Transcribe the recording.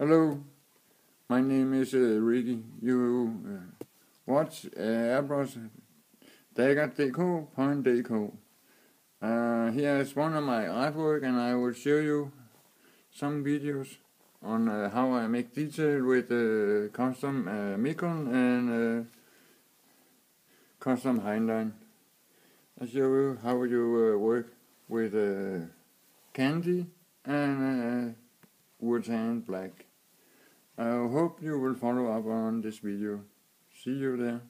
Hello, my name is uh, Ricky. You uh, watch uh, Airbrush Dagger.dk. Uh, here is one of my artwork and I will show you some videos on uh, how I make detail with uh, custom uh, Micron and uh, custom Hi-Line. I show you how you uh, work with uh, candy and uh, wood and black. I hope you will follow up on this video. See you there.